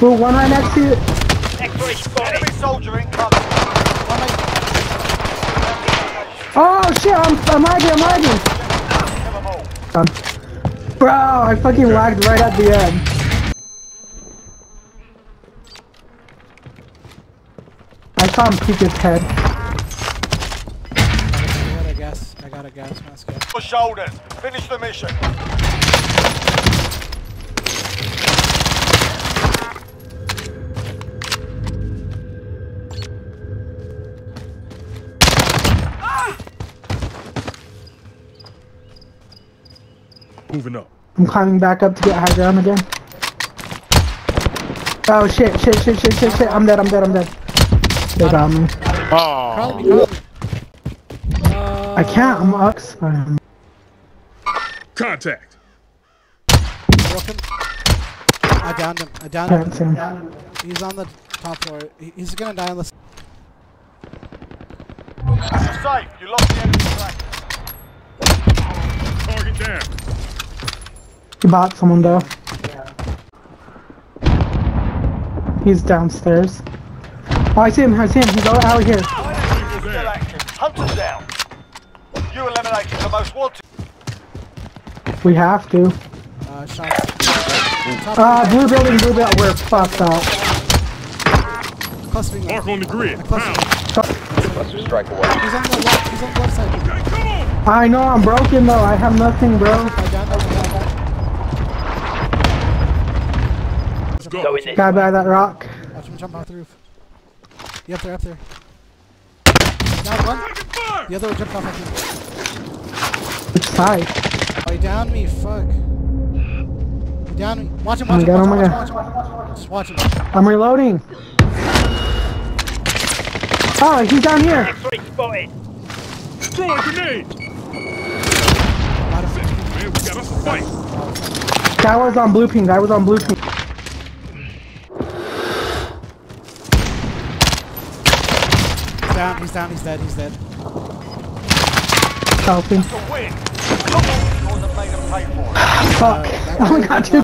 Ooh, one right next to you. X-ray spotted. Enemy soldier incoming. Oh shit, I'm, I'm lagging, I'm lagging. Kill them all. Um, bro, I fucking lagged right at the end. I saw him peek his head. I got a gas. I got a gas mask. yeah. Your shoulders. Finish the mission. Moving up. I'm climbing back up to get high ground again. Oh shit, shit, shit, shit, shit, shit. I'm dead, I'm dead, I'm dead. They got me. Crawl me, crawl me. Uh, I can't, I'm Ux. Contact. Broken. I downed him. I downed can't him. him. He's on the top floor. He's gonna die unless. You're safe. You lost the enemy track. Target down. He bought someone though. Yeah. He's downstairs. Oh, I see him, I see him. He's out, out here. Still active. Hunters down. You eliminated the most wanted. We have to. Uh, shots. Top Uh, blue building, blue building. We're fucked up. clustering. Mark on the grid. Cluster strike away. He's on the left. He's on the left side. Okay, come on. I know I'm broken though. I have nothing, bro. Let's go. Go in there. Guy by that rock. Watch him jump off the roof. He up there, up there. Down one. The other one jumped off, I think. Which side? Oh, he downed me. Fuck. He downed me. Watch him, Oh my watch him, God, oh watch my him, God. watch him, watch him. Just watch him. I'm reloading. Oh, he's down here. X-ray spotted. Throw a grenade. Got him. Man, we got us a fight. Guy was on blue ping. Guy was on blue ping. Down, he's down, he's dead, he's dead. Helping. To win. Come on. Yours have made them pay for it. Fuck. I only got two